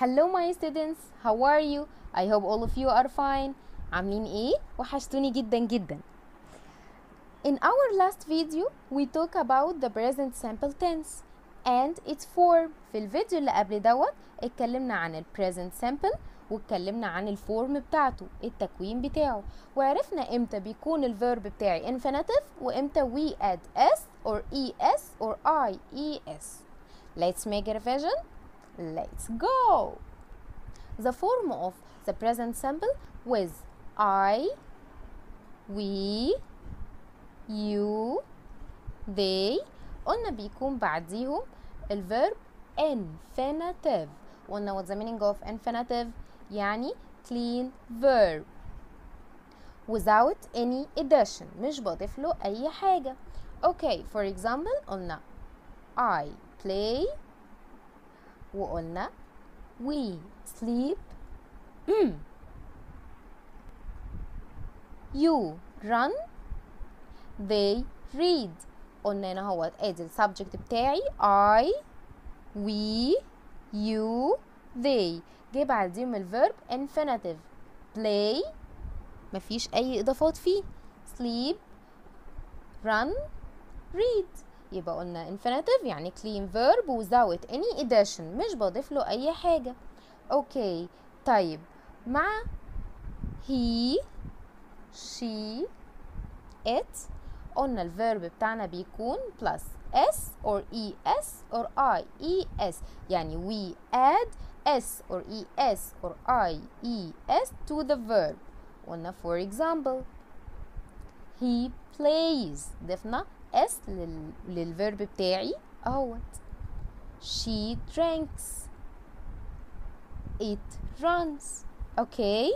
Hello my students, how are you? I hope all of you are fine. عاملين ايه؟ وحشتوني جدا جدا. In our last video, we talk about the present simple tense and its form. في الفيديو اللي قبل دوت اتكلمنا عن ال present simple واتكلمنا عن الفورم بتاعته التكوين بتاعه وعرفنا امتى بيكون الفيرب بتاعي infinitive وامتى we add s or es or ies. Let's make a revision. Let's go. The form of the present simple with I, we, you, they قلنا بيكون بعديهم الفيرب infinitive قلنا what the meaning of infinitive يعني clean verb without any addition مش بضيف له أي حاجة okay for example قلنا I play وقلنا we sleep you run they read قلنا هنا هو ادي السبجكت بتاعي I we you they جه بعديهم الفيرب infinitive play مفيش اي اضافات فيه sleep run read يبقى قلنا infinitive يعني clean verb without any addition مش بضيف له اي حاجة أوكي طيب مع he she it قلنا الفيرب بتاعنا بيكون plus s or es or ies يعني we add s or es or ies to the verb قلنا for example he plays ضفنا s لل... للفيرب بتاعي أهوت. She drinks. It runs. Okay.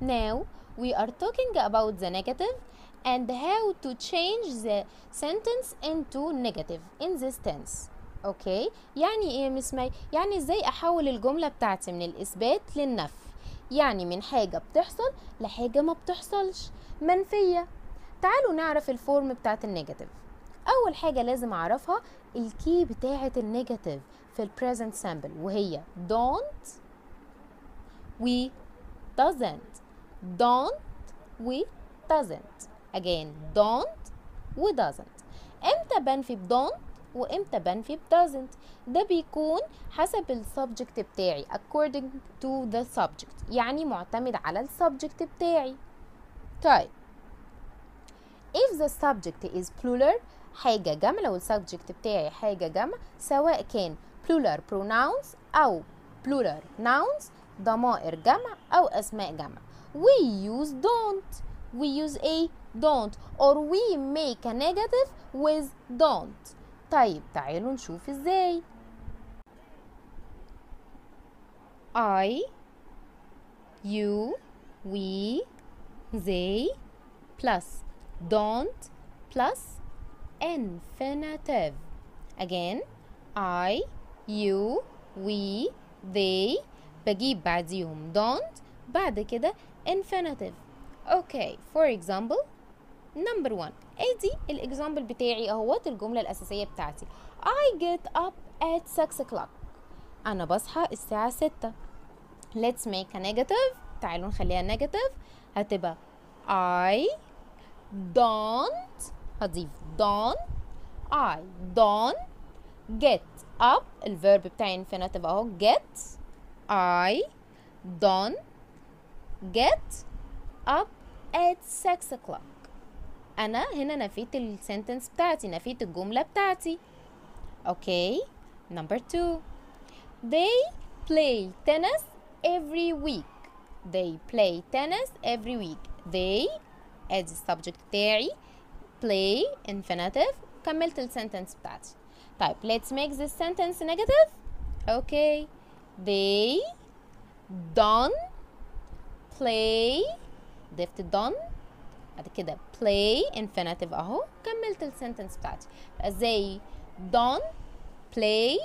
Now we are talking about the negative and how to change the sentence into negative in this tense. أوكي يعني إيه يا مس ماي؟ يعني إزاي أحول الجملة بتاعتي من الإثبات للنفي؟ يعني من حاجة بتحصل لحاجة ما بتحصلش. منفية. تعالوا نعرف الفورم بتاعت النيجاتيف. أول حاجة لازم أعرفها الكي بتاعه النيجاتيف في البريزنت سامبل وهي don't we doesn't don't we doesn't. Again don't و doesn't. إمتى بنفي ب don't وإمتى بنفي ب doesn't ده بيكون حسب السبجكت بتاعي according to the subject. يعني معتمد على السبجكت بتاعي. طيب if the subject is plural حاجة جمع لو السبجكت بتاعي حاجة جمع سواء كان plural pronouns أو plural nouns ضمائر جمع أو أسماء جمع we use don't we use a don't or we make a negative with don't طيب تعالوا نشوف ازاي I you we they plus Don't plus infinitive again I you we they بجيب بعديهم don't بعد كده infinitive okay for example number one ادي الاكزامبل بتاعي اهوت الجمله الاساسيه بتاعتي I get up at 6 o'clock أنا بصحى الساعة 6 let's make a negative تعالوا نخليها negative هتبقى I don't هضيف don't I don't get up الفيرب بتاعي infinitive اهو get I don't get up at 6 o'clock انا هنا نفيت السنتنس بتاعتي نفيت الجمله بتاعتي اوكي نمبر 2 they play tennis every week they play tennis every week they ادي السبجكت بتاعي play infinitive كملت السنتنس بتاعتي طيب let's make this sentence negative okay they don't play ضفت done بعد كده play infinitive اهو كملت السنتنس بتاعتي ازاي don't play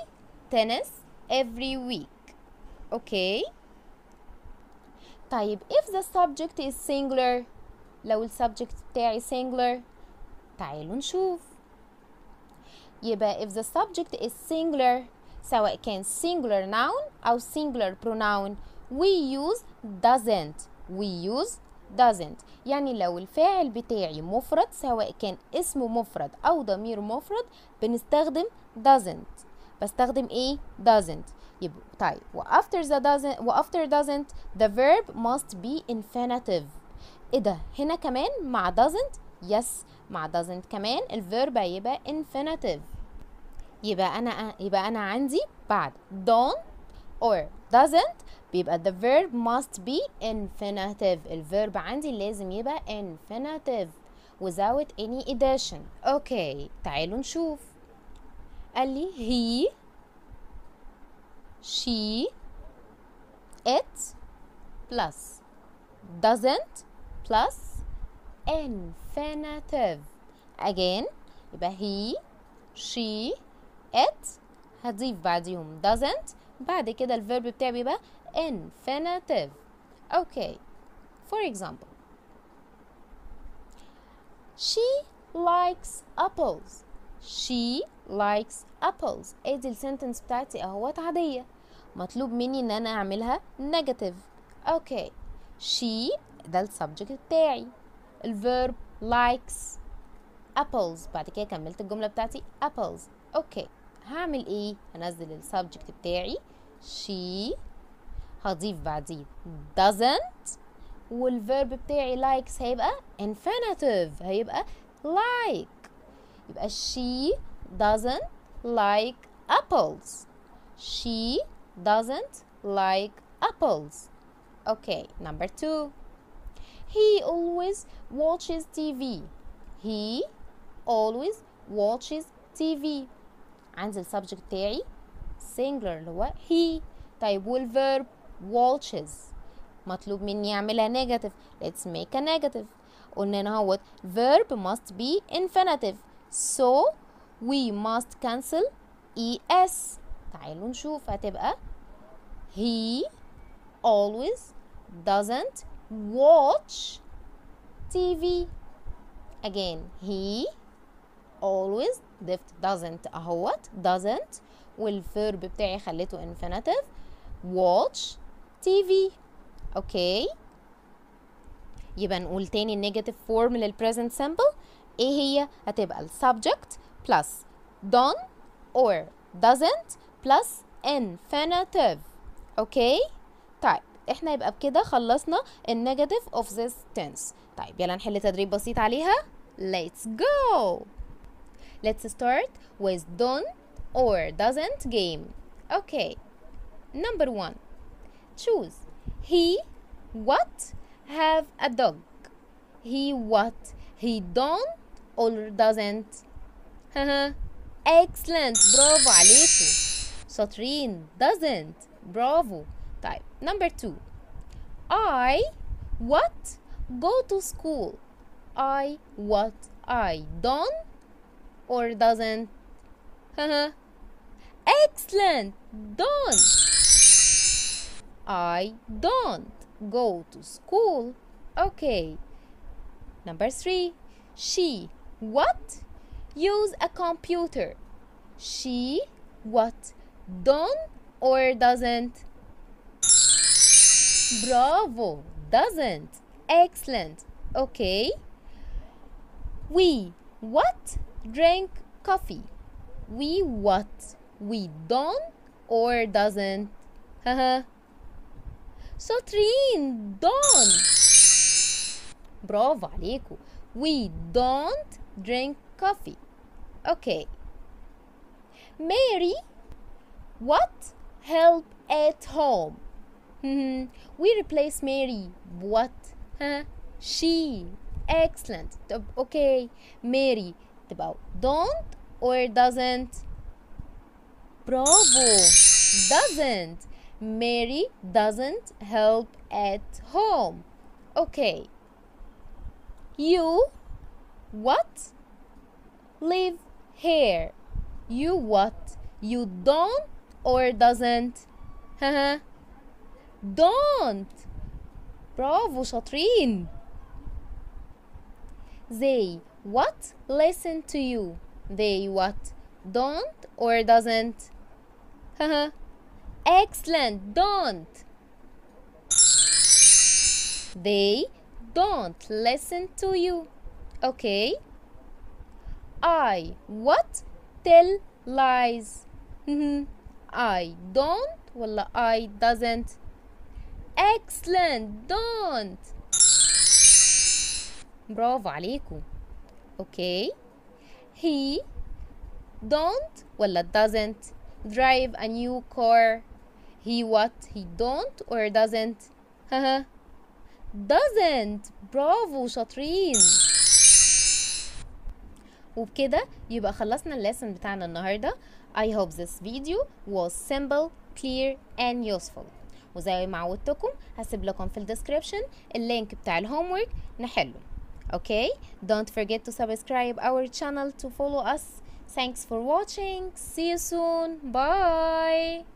tennis every week اوكي طيب if the subject is singular لو السبجكت بتاعي singular تعالوا نشوف يبقى if the subject is singular سواء كان singular noun أو singular pronoun we use doesn't we use doesn't يعني لو الفاعل بتاعي مفرد سواء كان اسم مفرد أو ضمير مفرد بنستخدم doesn't بستخدم إيه doesn't يبقى طيب و after the doesn't و after doesn't the verb must be infinitive إيه ده هنا كمان مع doesn't yes مع doesn't كمان الفيرب هيبقى infinitive يبقى أنا يبقى أنا عندي بعد don't or doesn't بيبقى the verb must be infinitive الفيرب عندي لازم يبقى infinitive without any addition أوكي تعالوا نشوف قال لي he she it plus doesn't plus infinitive again يبقى he she it هضيف بعديهم doesn't بعد كده الفيرب بتاعي بيبقى infinitive okay for example she likes apples she likes apples ادي السنتنس بتاعتي اهوت عادية مطلوب مني ان انا اعملها negative اوكي she ده السبجكت بتاعي الفيرب likes apples بعد كده كملت الجملة بتاعتي apples اوكي هعمل ايه هنزل السبجكت بتاعي she هضيف بعديه doesn't والفيرب بتاعي likes هيبقى infinitive هيبقى like يبقى she doesn't like apples she doesn't like apples okay number two he always watches TV he always watches TV عندي السبجكت بتاعي singular اللي هو he طيب والverb watches مطلوب مني اعملها negative let's make a negative قلنا هنا هو verb must be infinitive so we must cancel es تعالوا نشوف هتبقى he always doesn't watch TV again he always ضفت doesn't اهوت doesn't والفيرب بتاعي خليته infinitive watch TV اوكي يبقى نقول تاني النيجاتيف فورم للبريزنت سمبل ايه هي هتبقى السبجكت plus done or doesn't plus infinitive اوكي طيب إحنا يبقى بكده خلصنا النيجاتيف of this tense طيب يلا نحل تدريب بسيط عليها let's go let's start with don't or doesn't game okay number one choose he what have a dog he what he don't or doesn't excellent برافو عليكم شاطرين doesn't برافو Number two, I what go to school. I what I don't or doesn't. Excellent, Don't. I don't go to school. Okay. Number three, she what use a computer. She what don't or doesn't. bravo doesn't excellent okay we what drink coffee we what we don't or doesn't haha شاطرين don't برافو عليكم we don't drink coffee okay Mary what help at home we replace Mary what huh? she excellent طب okay Mary تبقى don't or doesn't bravo doesn't Mary doesn't help at home okay you what live here you what you don't or doesn't haha don't برافو شاطرين they what listen to you they what don't or doesn't haha excellent don't they don't listen to you okay I what tell lies Mhm. I don't ولا I doesn't excellent don't برافو عليكم okay he don't ولا doesn't drive a new car he what he don't or doesn't haha doesn't برافو شاطرين وبكده يبقى خلصنا الليسن بتاعنا النهارده I hope this video was simple, clear and useful وزي ما عودتكم هسيب لكم في الديسكريبشن اللينك بتاع الهومورك نحله Okay, don't forget to subscribe our channel to follow us. Thanks for watching. See you soon. Bye.